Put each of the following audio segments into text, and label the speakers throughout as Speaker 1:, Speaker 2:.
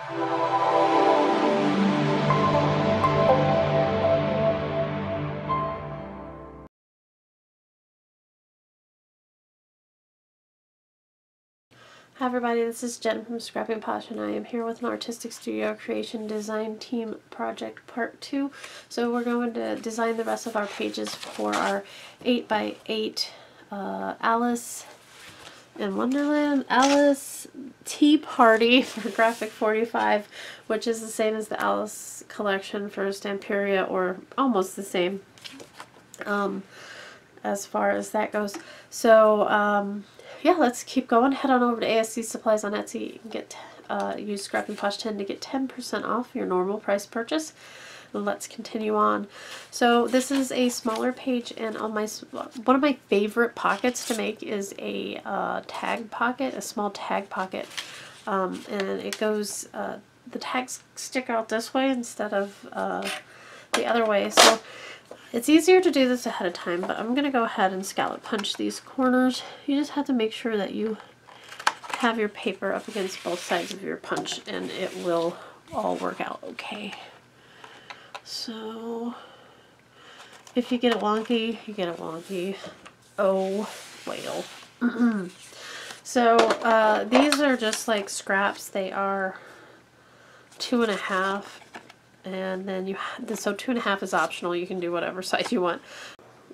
Speaker 1: Hi everybody, this is Jenn from Scrapping Posh and I am here with an Artistic Studio Creation Design Team Project Part 2. So we're going to design the rest of our pages for our 8x8 uh, Alice in Wonderland, Alice Tea Party for Graphic 45, which is the same as the Alice collection for Stamperia, or almost the same um, as far as that goes. So, um, yeah, let's keep going. Head on over to ASC Supplies on Etsy. Get uh, use Scrapping Posh 10 to get 10% off your normal price purchase. Let's continue on. So this is a smaller page, and on my one of my favorite pockets to make is a uh, tag pocket, a small tag pocket, um, and it goes. Uh, the tags stick out this way instead of uh, the other way. So it's easier to do this ahead of time, but I'm going to go ahead and scallop punch these corners. You just have to make sure that you have your paper up against both sides of your punch and it will all work out okay. So, if you get it wonky, you get it wonky. Oh, well. so, uh, these are just like scraps. They are two and a half and then you so two and a half is optional you can do whatever size you want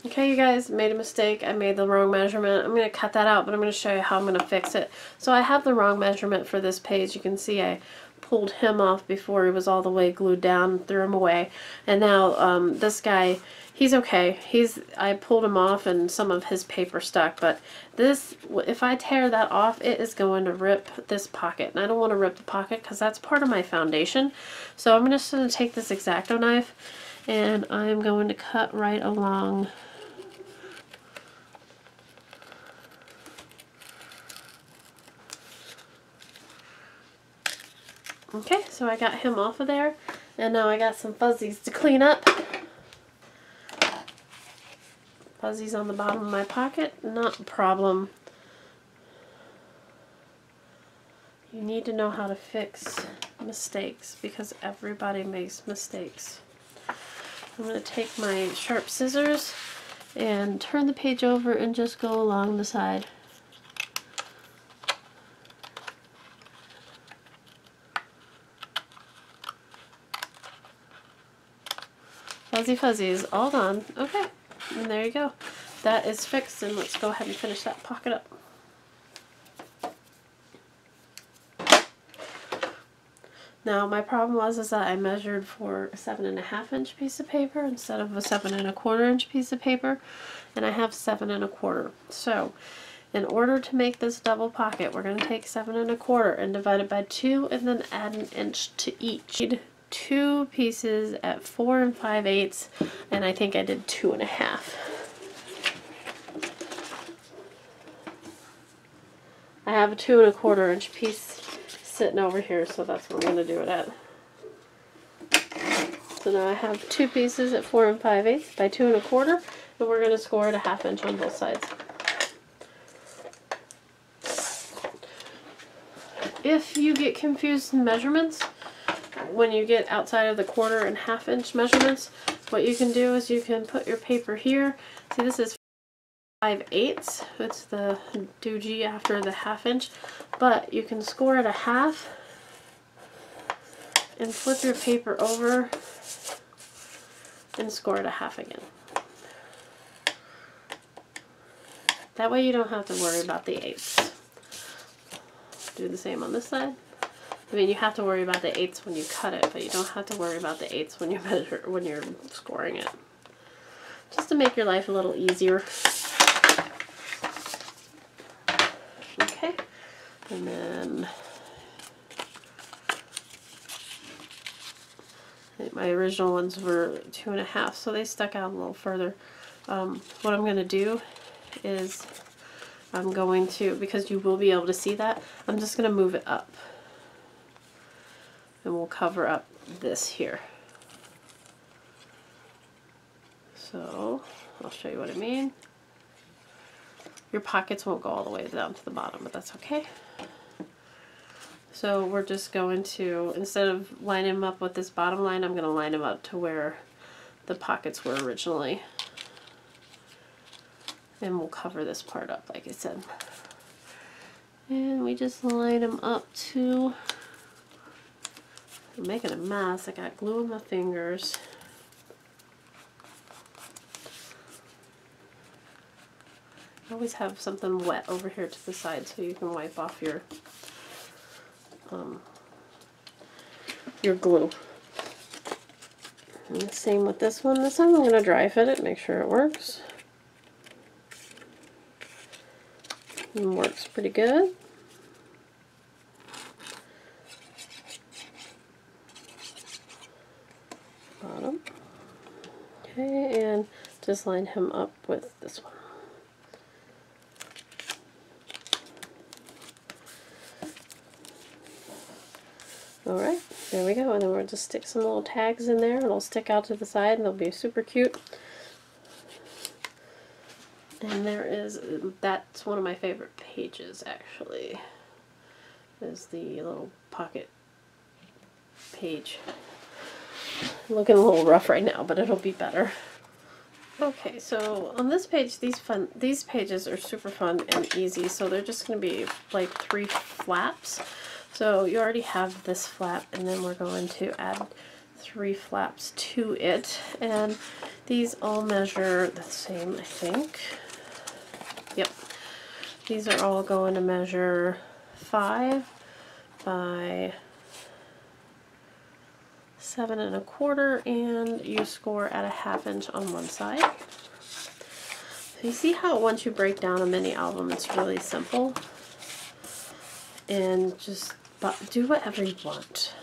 Speaker 1: okay you guys made a mistake I made the wrong measurement I'm going to cut that out but I'm going to show you how I'm going to fix it so I have the wrong measurement for this page you can see I pulled him off before he was all the way glued down threw him away and now um, this guy he's okay. He's I pulled him off and some of his paper stuck, but this, if I tear that off, it is going to rip this pocket. And I don't want to rip the pocket because that's part of my foundation. So I'm just going to take this X-Acto knife and I'm going to cut right along Okay, so I got him off of there, and now I got some fuzzies to clean up fuzzies on the bottom of my pocket, not a problem. You need to know how to fix mistakes because everybody makes mistakes. I'm going to take my sharp scissors and turn the page over and just go along the side. Fuzzy fuzzies, all done. Okay. And there you go. That is fixed and let's go ahead and finish that pocket up. Now my problem was is that I measured for a seven and a half inch piece of paper instead of a seven and a quarter inch piece of paper and I have seven and a quarter. So in order to make this double pocket we're going to take seven and a quarter and divide it by two and then add an inch to each two pieces at four and five eighths, and I think I did two and a half. I have a two and a quarter inch piece sitting over here, so that's what I'm going to do it at. So now I have two pieces at four and five eighths by two and a quarter, and we're going to score it a half inch on both sides. If you get confused in measurements, when you get outside of the quarter and half inch measurements, what you can do is you can put your paper here. See, this is 5 eighths. It's the doogie after the half inch. But you can score it a half and flip your paper over and score it a half again. That way you don't have to worry about the eighths. Do the same on this side. I mean, you have to worry about the eighths when you cut it, but you don't have to worry about the eighths when you measure when you're scoring it. Just to make your life a little easier. Okay, and then my original ones were two and a half, so they stuck out a little further. Um, what I'm going to do is I'm going to, because you will be able to see that, I'm just going to move it up and we'll cover up this here. So I'll show you what I mean. Your pockets won't go all the way down to the bottom, but that's okay. So we're just going to, instead of lining them up with this bottom line, I'm going to line them up to where the pockets were originally. And we'll cover this part up, like I said. And we just line them up to, I'm making a mess, I got glue on my fingers. I always have something wet over here to the side so you can wipe off your um, your glue. And the same with this one. This one I'm going to dry fit it, make sure it works. And works pretty good. Okay, and just line him up with this one. Alright, there we go. And then we'll just stick some little tags in there. It'll stick out to the side and they'll be super cute. And there is, that's one of my favorite pages actually, is the little pocket page. Looking a little rough right now, but it'll be better. Okay, so on this page, these fun these pages are super fun and easy. So they're just going to be like three flaps. So you already have this flap and then we're going to add three flaps to it and these all measure the same I think. Yep. These are all going to measure five by seven and a quarter and you score at a half inch on one side. So you see how once you break down a mini album it's really simple and just do whatever you want.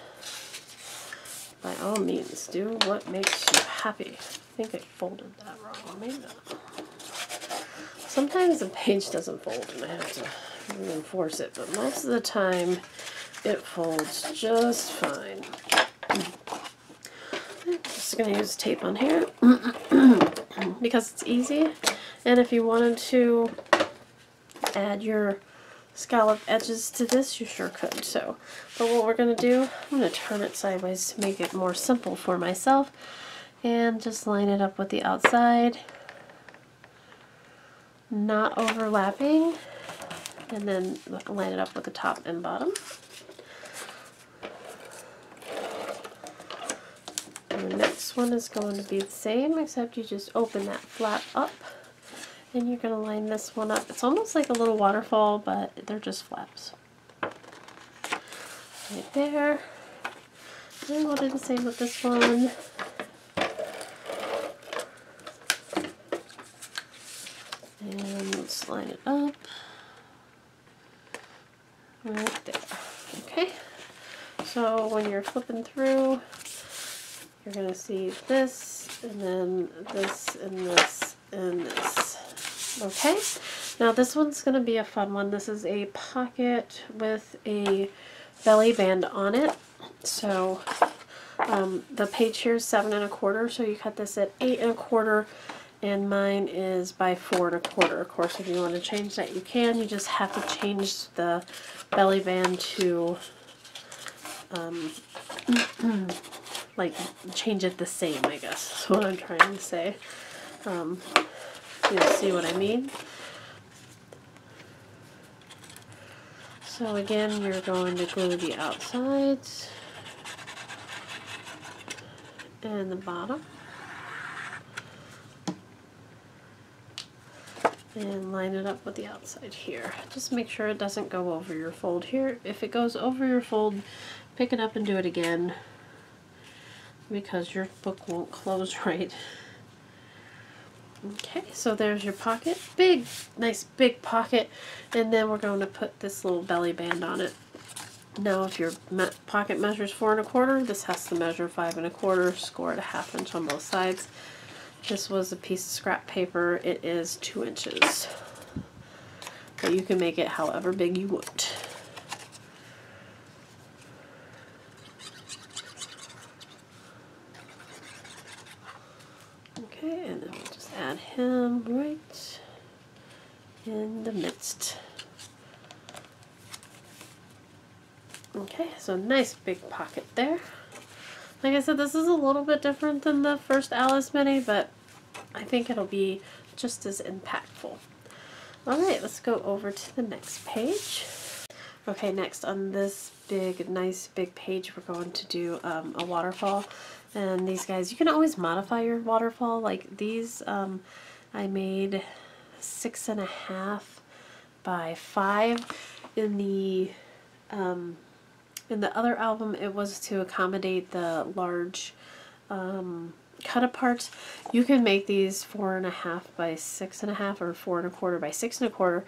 Speaker 1: By all means, do what makes you happy. I think I folded that wrong. Maybe not. Sometimes the page doesn't fold and I have to reinforce it, but most of the time it folds just fine. Just gonna use tape on here because it's easy. And if you wanted to add your scallop edges to this, you sure could. So, but what we're going to do, I'm going to turn it sideways to make it more simple for myself. And just line it up with the outside. Not overlapping. And then line it up with the top and bottom. And the next one is going to be the same, except you just open that flap up and you're going to line this one up. It's almost like a little waterfall, but they're just flaps. Right there. And we'll do the same with this one. And let's line it up. Right there. Okay. So when you're flipping through, you're going to see this, and then this, and this, and this. Okay, now this one's going to be a fun one. This is a pocket with a belly band on it. So um, the page here is seven and a quarter, so you cut this at eight and a quarter, and mine is by four and a quarter. Of course, if you want to change that, you can. You just have to change the belly band to um, like change it the same, I guess. is what I'm trying to say. Um, you see what I mean? So again, you're going to glue the outsides and the bottom. And line it up with the outside here. Just make sure it doesn't go over your fold here. If it goes over your fold, pick it up and do it again because your book won't close right. Okay, so there's your pocket. Big, nice big pocket. And then we're going to put this little belly band on it. Now if your me pocket measures four and a quarter, this has to measure five and a quarter, score at a half inch on both sides. This was a piece of scrap paper. It is two inches. But you can make it however big you want. Okay, and then add him right in the midst. Okay, so nice big pocket there. Like I said, this is a little bit different than the first Alice Mini, but I think it'll be just as impactful. Alright, let's go over to the next page. Okay, next on this big, nice big page, we're going to do um, a waterfall. And these guys, you can always modify your waterfall. Like these, um, I made six and a half by five. In the um, in the other album, it was to accommodate the large um, cut apart. You can make these four and a half by six and a half or four and a quarter by six and a quarter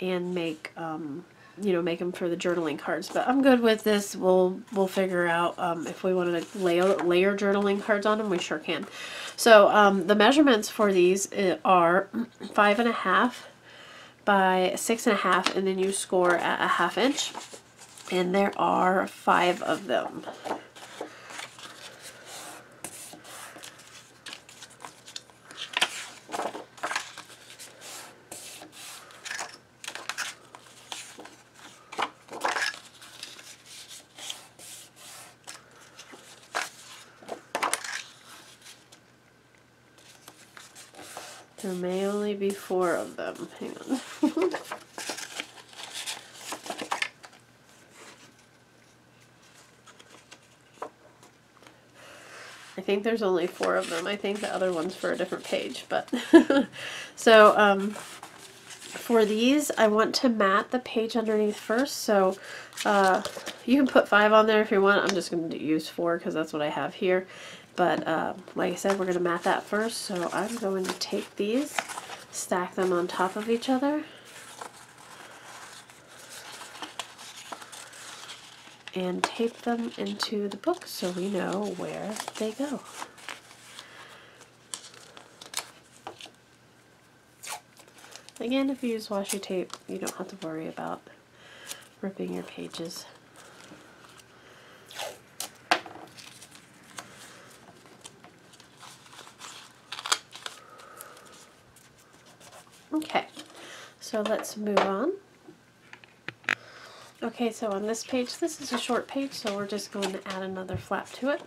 Speaker 1: and make um, you know make them for the journaling cards but I'm good with this. We'll we'll figure out um, if we want to layer, layer journaling cards on them we sure can. So um, the measurements for these uh, are five and a half by six and a half and then you score at a half inch and there are five of them There may only be four of them. Hang on. I think there's only four of them. I think the other one's for a different page, but so um, for these, I want to mat the page underneath first. So uh, you can put five on there if you want. I'm just going to use four because that's what I have here. But uh, like I said, we're going to mat that first. So I'm going to take these, stack them on top of each other. And tape them into the book so we know where they go. Again, if you use washi tape, you don't have to worry about ripping your pages. Okay, so let's move on. Okay, so on this page, this is a short page, so we're just going to add another flap to it.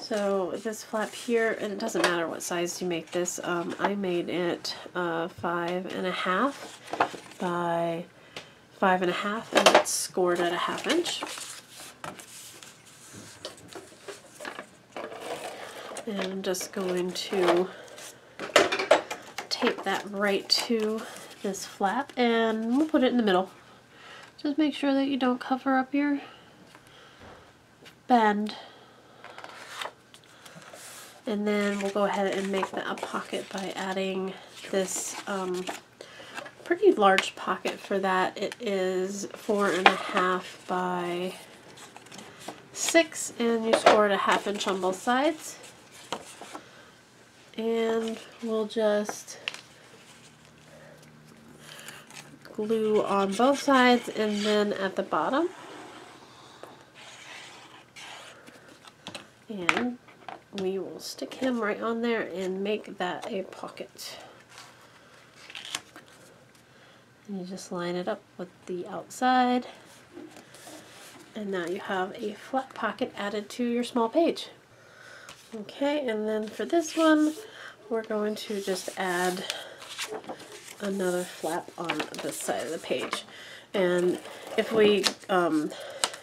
Speaker 1: So this flap here, and it doesn't matter what size you make this, um, I made it uh, five and a half by five and a half, and it's scored at a half inch. And I'm just going to tape that right to this flap and we'll put it in the middle. Just make sure that you don't cover up your bend. And then we'll go ahead and make that a pocket by adding this um, pretty large pocket for that. It is four and a half by six and you score it a half inch on both sides. And we'll just glue on both sides and then at the bottom. And we will stick him right on there and make that a pocket. And you just line it up with the outside. And now you have a flat pocket added to your small page. Okay, and then for this one, we're going to just add another flap on this side of the page. And if we um,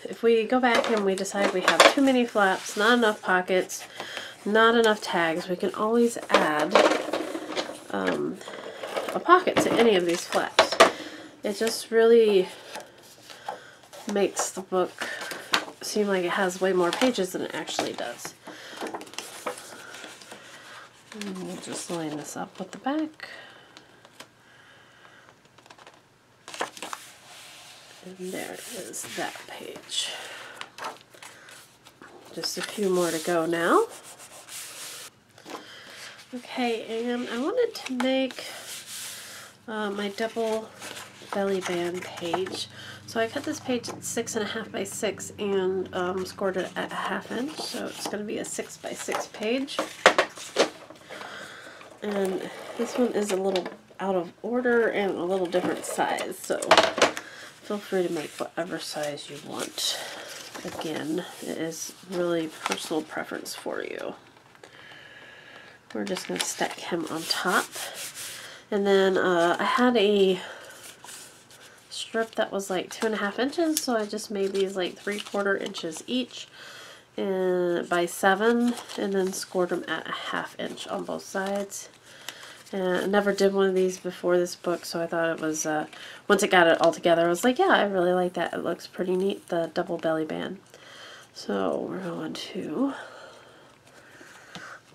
Speaker 1: if we go back and we decide we have too many flaps, not enough pockets, not enough tags, we can always add um, a pocket to any of these flaps. It just really makes the book seem like it has way more pages than it actually does. And we'll just line this up with the back. And there is that page. Just a few more to go now. Okay, and I wanted to make uh, my double belly band page. So I cut this page at six and a half by six and um, scored it at a half inch. So it's going to be a six by six page. And this one is a little out of order and a little different size. So Feel free to make whatever size you want. again, it is really personal preference for you. We're just going to stack him on top. And then uh, I had a strip that was like two and a half inches, so I just made these like three quarter inches each and by seven and then scored them at a half inch on both sides. And I never did one of these before this book, so I thought it was, uh, once it got it all together, I was like, yeah, I really like that. It looks pretty neat, the double belly band. So we're going to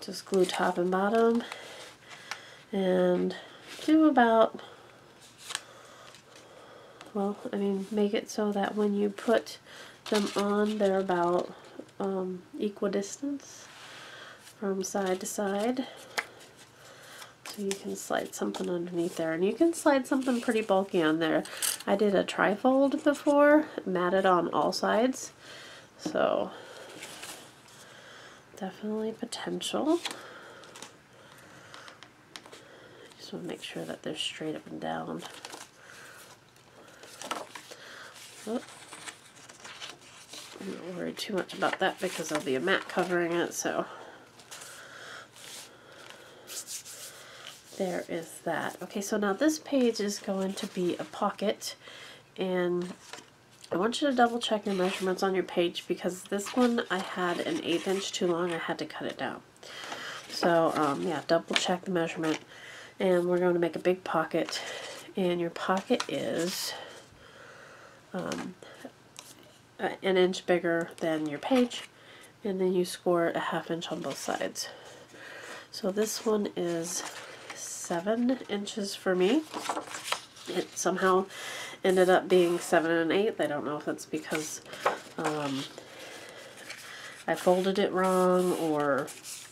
Speaker 1: just glue top and bottom and do about, well, I mean, make it so that when you put them on, they're about um, equidistance from side to side. You can slide something underneath there. And you can slide something pretty bulky on there. I did a trifold before, matted on all sides. So definitely potential. Just want to make sure that they're straight up and down. Oh. I'm not worried too much about that because there'll be a mat covering it, so there is that. Okay, so now this page is going to be a pocket, and I want you to double check your measurements on your page because this one I had an eighth inch too long, I had to cut it down. So um, yeah, double check the measurement, and we're going to make a big pocket, and your pocket is um, an inch bigger than your page and then you score a half inch on both sides. So this one is seven inches for me. It somehow ended up being seven and an eighth. I don't know if that's because um, I folded it wrong or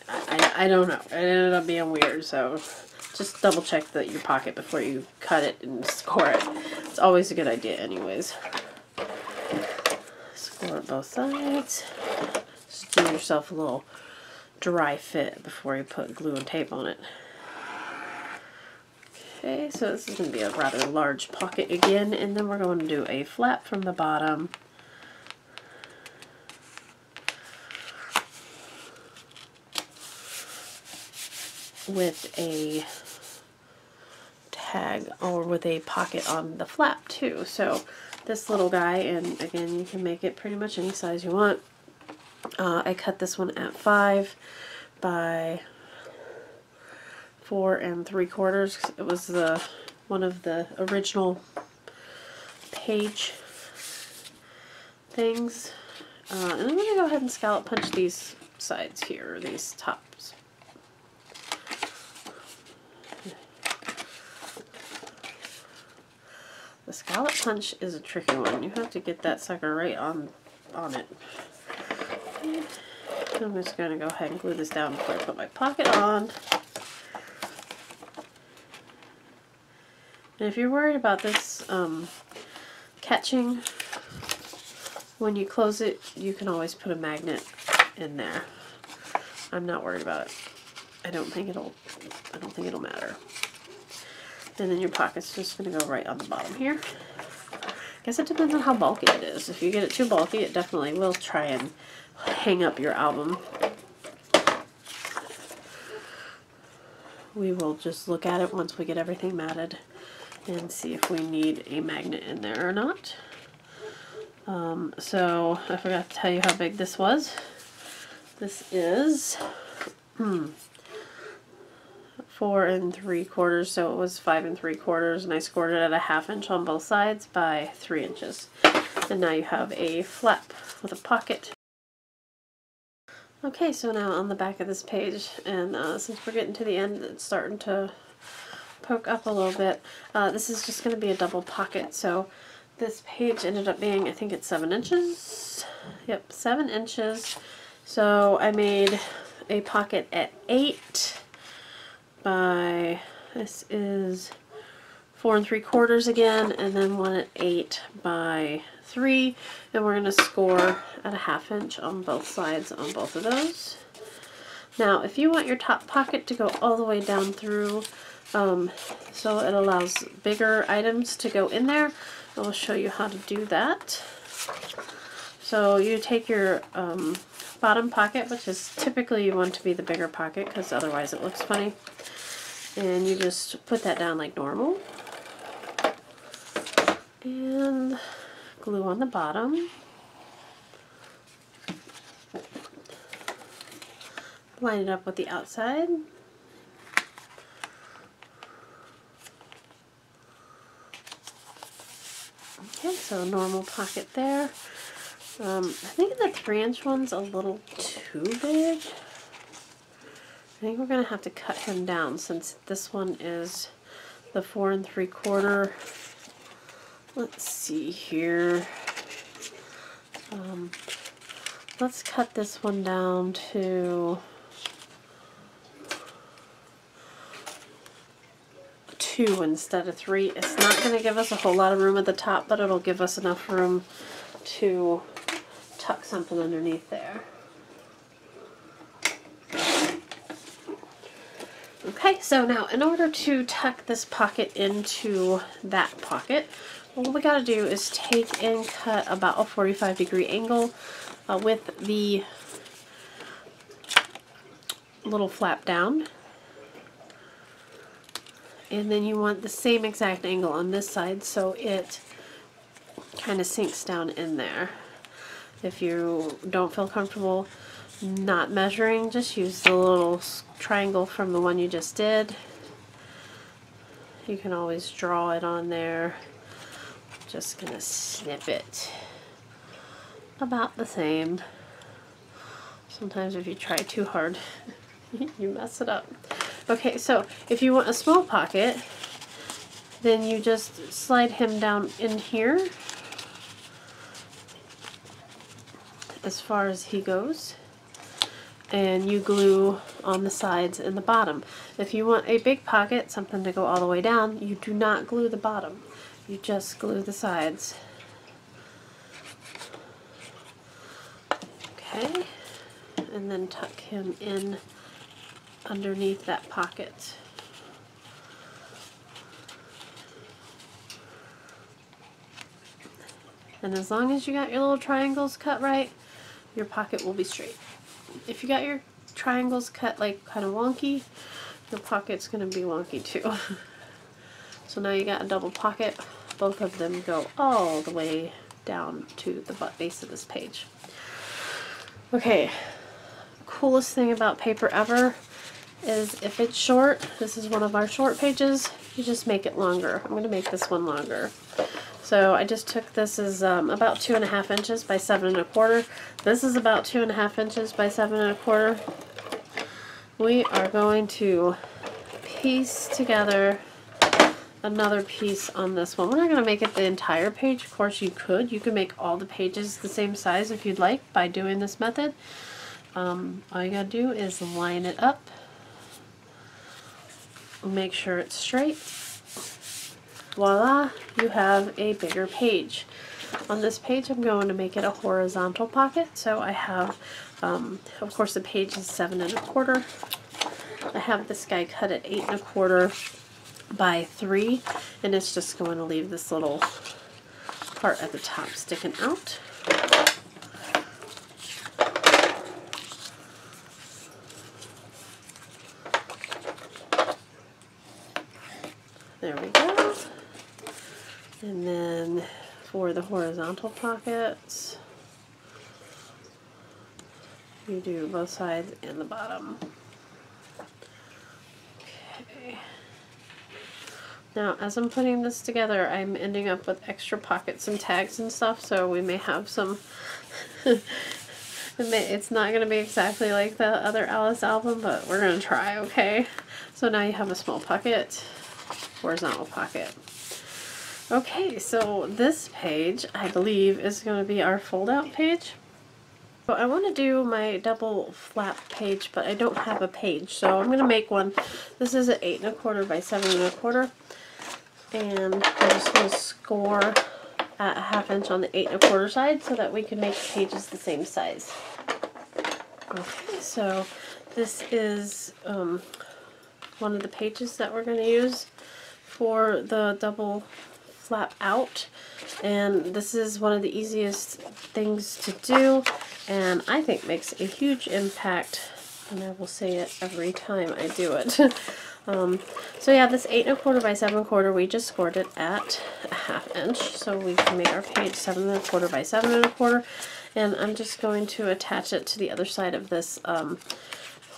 Speaker 1: I, I, I don't know. It ended up being weird. So just double check that your pocket before you cut it and score it. It's always a good idea anyways for both sides. Just do yourself a little dry fit before you put glue and tape on it. Okay, so this is going to be a rather large pocket again, and then we're going to do a flap from the bottom. with a tag or with a pocket on the flap too. So this little guy, and again, you can make it pretty much any size you want. Uh, I cut this one at 5 by 4 and 3 quarters. It was the one of the original page things. Uh, and I'm going to go ahead and scallop punch these sides here, these tops. The scallop punch is a tricky one. You have to get that sucker right on on it. I'm just going to go ahead and glue this down before I put my pocket on. And if you're worried about this um, catching when you close it, you can always put a magnet in there. I'm not worried about it. I don't think it'll I don't think it'll matter. And then your pocket's just going to go right on the bottom here. I guess it depends on how bulky it is. If you get it too bulky, it definitely will try and hang up your album. We will just look at it once we get everything matted and see if we need a magnet in there or not. Um, so I forgot to tell you how big this was. This is hmm, four and three quarters, so it was five and three quarters, and I scored it at a half inch on both sides by three inches. And now you have a flap with a pocket. Okay, so now on the back of this page, and uh, since we're getting to the end, it's starting to poke up a little bit. Uh, this is just going to be a double pocket, so this page ended up being, I think it's seven inches. Yep, seven inches. So I made a pocket at eight by, this is four and three quarters again, and then one at eight by three, and we're going to score at a half inch on both sides on both of those. Now, if you want your top pocket to go all the way down through, um, so it allows bigger items to go in there, I will show you how to do that. So you take your um, bottom pocket, which is typically you want to be the bigger pocket because otherwise it looks funny. And you just put that down like normal. And glue on the bottom. Line it up with the outside. Okay, so normal pocket there. Um, I think the three inch one's a little too big. I think we're going to have to cut him down since this one is the four and three quarter. Let's see here. Um, let's cut this one down to two instead of three. It's not going to give us a whole lot of room at the top, but it'll give us enough room to tuck something underneath there. Okay, so now in order to tuck this pocket into that pocket, what we got to do is take and cut about a 45 degree angle uh, with the little flap down. And then you want the same exact angle on this side so it kind of sinks down in there. If you don't feel comfortable not measuring, just use the little triangle from the one you just did. You can always draw it on there. Just gonna snip it about the same. Sometimes if you try too hard, you mess it up. Okay, so if you want a small pocket, then you just slide him down in here as far as he goes and you glue on the sides and the bottom. If you want a big pocket, something to go all the way down, you do not glue the bottom. You just glue the sides. Okay, and then tuck him in underneath that pocket. And as long as you got your little triangles cut right, your pocket will be straight. If you got your triangles cut like kind of wonky, your pocket's going to be wonky too. so now you got a double pocket. Both of them go all the way down to the butt base of this page. Okay, coolest thing about paper ever is if it's short, this is one of our short pages, you just make it longer. I'm going to make this one longer. So I just took this as um, about two and a half inches by seven and a quarter. This is about two and a half inches by seven and a quarter. We are going to piece together another piece on this one. We're not going to make it the entire page. Of course you could. You could make all the pages the same size if you'd like by doing this method. Um, all you got to do is line it up. Make sure it's straight voila, you have a bigger page. On this page, I'm going to make it a horizontal pocket. So I have, um, of course, the page is seven and a quarter. I have this guy cut at eight and a quarter by three, and it's just going to leave this little part at the top sticking out. There we go. And then for the horizontal pockets, you do both sides and the bottom. Okay. Now, as I'm putting this together, I'm ending up with extra pockets and tags and stuff, so we may have some... it's not going to be exactly like the other Alice album, but we're going to try, okay? So now you have a small pocket, horizontal pocket. Okay, so this page, I believe, is going to be our fold-out page. So I want to do my double flap page, but I don't have a page, so I'm going to make one. This is an 8 and a quarter by 7 and a quarter, and I'm just going to score at a half inch on the 8 and a quarter side so that we can make pages the same size. Okay, so this is um, one of the pages that we're going to use for the double flap out and this is one of the easiest things to do and I think makes a huge impact and I will say it every time I do it. um, so yeah, this eight and a quarter by seven quarter, we just scored it at a half inch. So we can make our page seven and a quarter by seven and a quarter. And I'm just going to attach it to the other side of this um,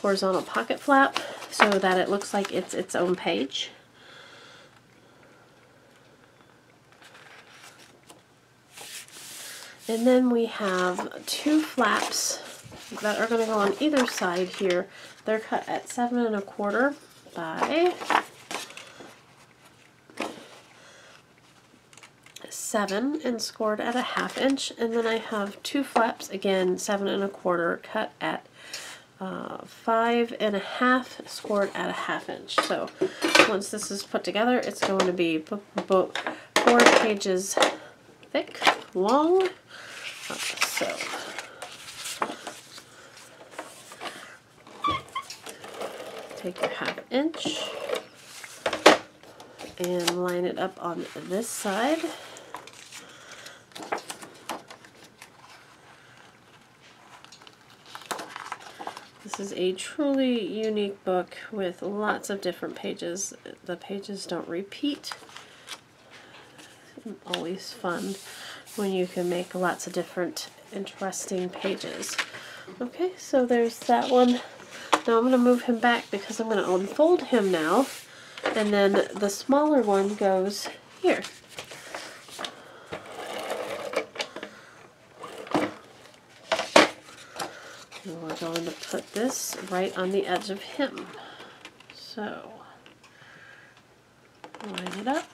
Speaker 1: horizontal pocket flap so that it looks like it's its own page. And then we have two flaps that are going to go on either side here. They're cut at seven and a quarter by seven and scored at a half inch. And then I have two flaps, again, seven and a quarter, cut at uh, five and a half, scored at a half inch. So once this is put together, it's going to be four pages thick, long. So take your half inch and line it up on this side. This is a truly unique book with lots of different pages. The pages don't repeat. Always fun when you can make lots of different interesting pages. Okay, so there's that one. Now I'm going to move him back because I'm going to unfold him now. And then the smaller one goes here. And we're going to put this right on the edge of him. So, line it up.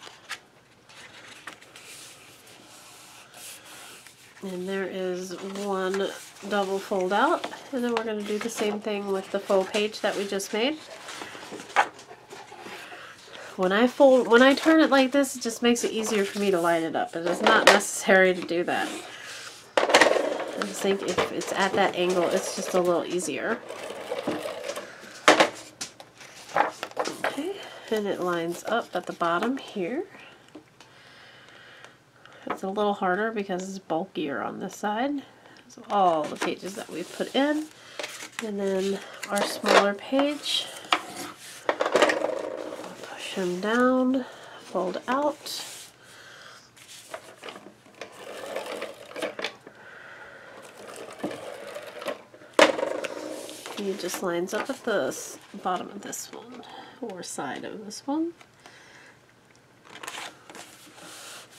Speaker 1: And there is one double fold out and then we're going to do the same thing with the faux page that we just made. When I fold, when I turn it like this, it just makes it easier for me to line it up. It is not necessary to do that. I just think if it's at that angle, it's just a little easier. Okay, and it lines up at the bottom here. A little harder because it's bulkier on this side. So all the pages that we've put in. And then our smaller page, push them down, fold out. It just lines up at the bottom of this one, or side of this one.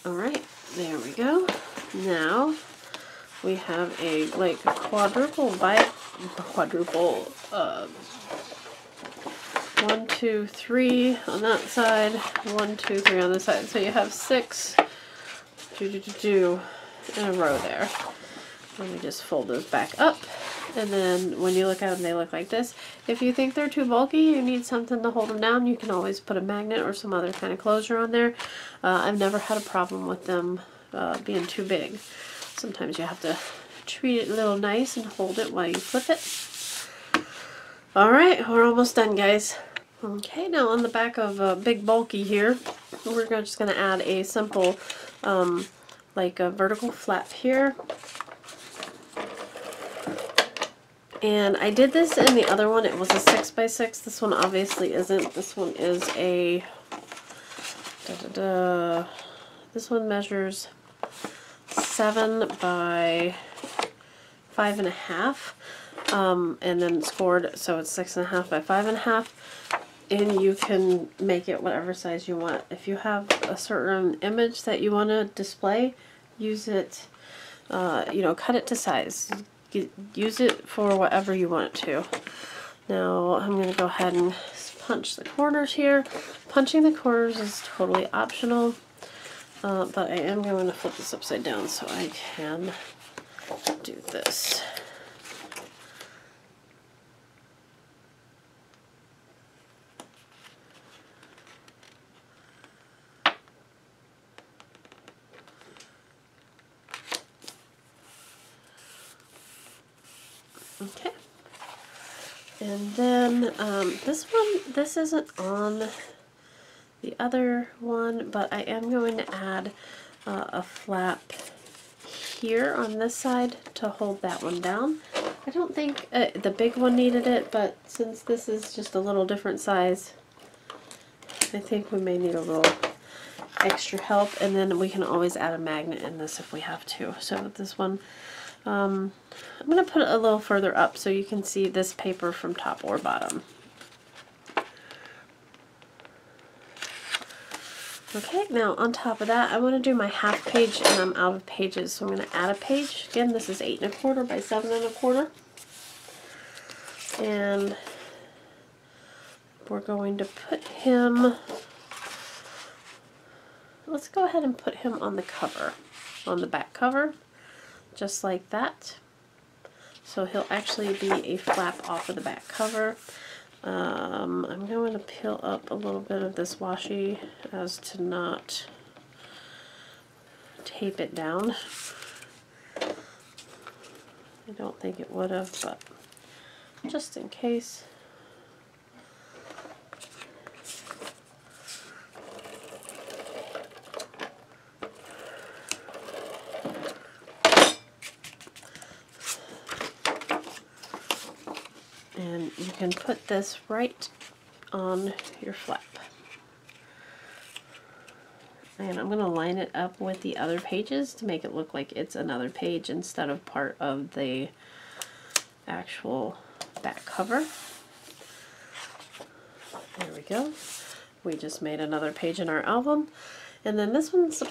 Speaker 1: Alright, there we go. Now, we have a like quadruple by quadruple uh, one two three on that side one two three on this side. So you have six do, do, do, do, in a row there. Let me just fold those back up and then when you look at them they look like this if you think they're too bulky you need something to hold them down you can always put a magnet or some other kind of closure on there uh, I've never had a problem with them uh, being too big Sometimes you have to treat it a little nice and hold it while you flip it. Alright, we're almost done guys. Okay, now on the back of uh, Big Bulky here, we're just going to add a simple, um, like a vertical flap here. And I did this in the other one, it was a 6 by 6 This one obviously isn't. This one is a, da, da, da. this one measures seven by five and a half um, and then scored so it's six and a half by five and a half and you can make it whatever size you want. If you have a certain image that you want to display, use it, uh, you know, cut it to size. Use it for whatever you want it to. Now I'm going to go ahead and punch the corners here. Punching the corners is totally optional. Uh, but I am going to flip this upside down so I can do this. Okay. And then this one, this isn't on the the other one, but I am going to add uh, a flap here on this side to hold that one down. I don't think uh, the big one needed it, but since this is just a little different size, I think we may need a little extra help and then we can always add a magnet in this if we have to. So this one, um, I'm going to put it a little further up so you can see this paper from top or bottom. Okay, now on top of that, I want to do my half page and I'm out of pages. So I'm going to add a page. Again, this is eight and a quarter by seven and a quarter. And we're going to put him, let's go ahead and put him on the cover, on the back cover, just like that. So he'll actually be a flap off of the back cover. Um, I'm going to peel up a little bit of this washi as to not tape it down. I don't think it would have, but just in case. and you can put this right on your flap. And I'm going to line it up with the other pages to make it look like it's another page instead of part of the actual back cover. There we go. We just made another page in our album. And then this one's,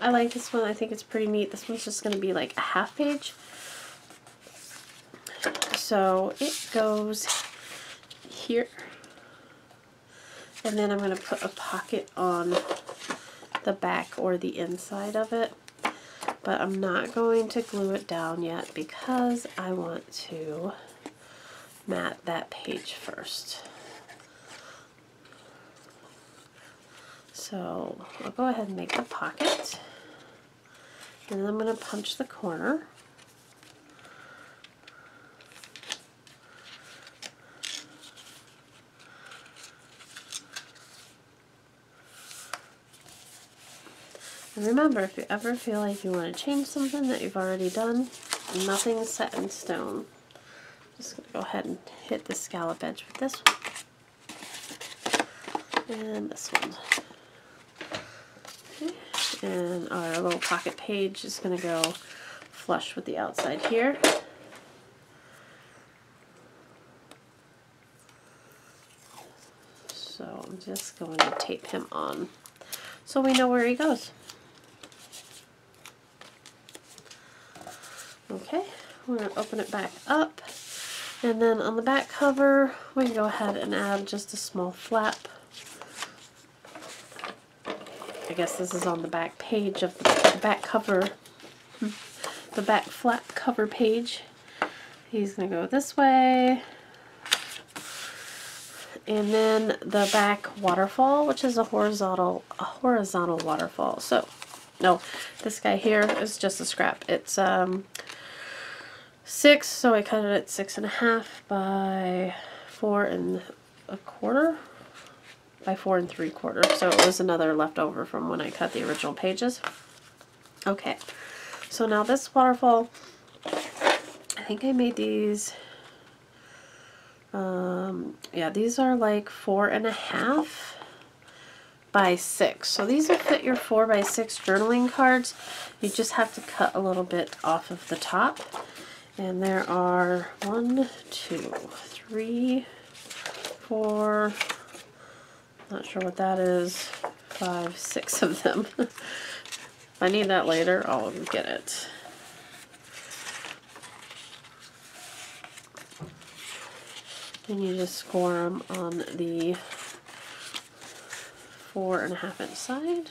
Speaker 1: I like this one. I think it's pretty neat. This one's just going to be like a half page. So it goes here. And then I'm going to put a pocket on the back or the inside of it. But I'm not going to glue it down yet because I want to mat that page first. So I'll go ahead and make the pocket. And then I'm going to punch the corner. And remember, if you ever feel like you want to change something that you've already done, nothing's set in stone. Just going to go ahead and hit the scallop edge with this one. And this one. Okay. And our little pocket page is going to go flush with the outside here. So I'm just going to tape him on so we know where he goes. Okay, we're going to open it back up. And then on the back cover, we can go ahead and add just a small flap. I guess this is on the back page of the back cover, the back flap cover page. He's going to go this way. And then the back waterfall, which is a horizontal, a horizontal waterfall. So, no, this guy here is just a scrap. It's um, six, so I cut it at six and a half by four and a quarter by four and three quarters. So it was another leftover from when I cut the original pages. Okay, so now this waterfall, I think I made these, um, yeah, these are like four and a half by six. So these will fit your four by six journaling cards. You just have to cut a little bit off of the top. And there are one, two, three, four, not sure what that is, five, six of them. if I need that later, I'll get it. And you just score them on the four and a half inch side.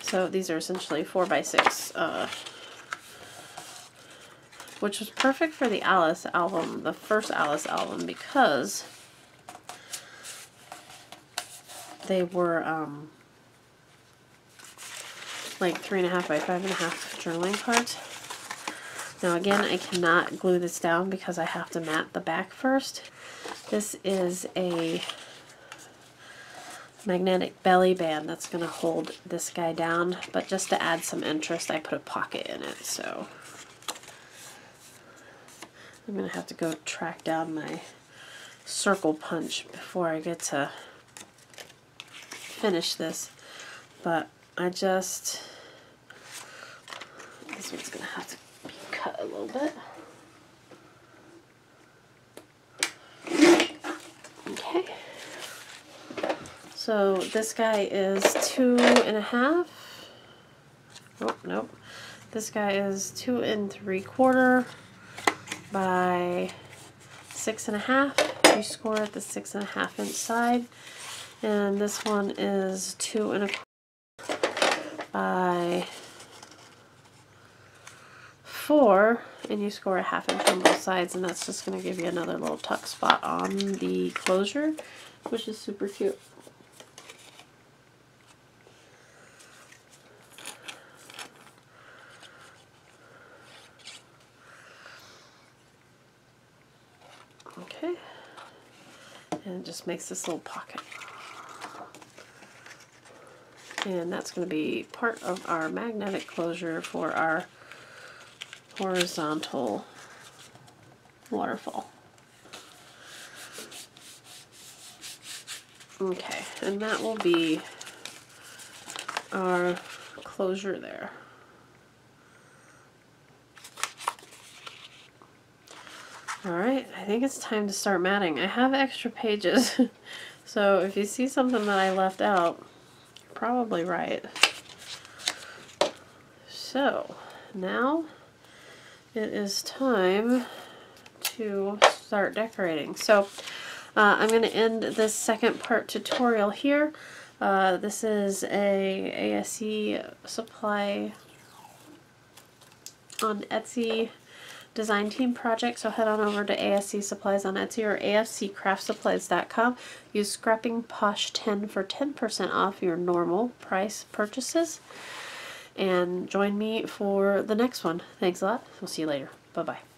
Speaker 1: So these are essentially four by six uh, which was perfect for the Alice album, the first Alice album, because they were um, like three and a half by five and a half journaling cards. Now again, I cannot glue this down because I have to mat the back first. This is a magnetic belly band that's going to hold this guy down. But just to add some interest, I put a pocket in it. So I'm going to have to go track down my circle punch before I get to finish this. But I just, this one's going to have to be cut a little bit. Okay. So this guy is two and a half. Oh, nope. This guy is two and three quarter by six and a half. You score at the six and a half inch side. And this one is two and a by four and you score a half inch on both sides and that's just going to give you another little tuck spot on the closure which is super cute. Okay, just makes this little pocket. And that's going to be part of our magnetic closure for our horizontal waterfall. Okay, and that will be our closure there. Alright, I think it's time to start matting. I have extra pages, so if you see something that I left out, you're probably right. So, now it is time to start decorating. So, uh, I'm going to end this second part tutorial here. Uh, this is a ASC supply on Etsy design team project. So head on over to ASC Supplies on Etsy or asccraftsupplies.com. Use Scrapping Posh 10 for 10% off your normal price purchases. And join me for the next one. Thanks a lot. We'll see you later. Bye bye.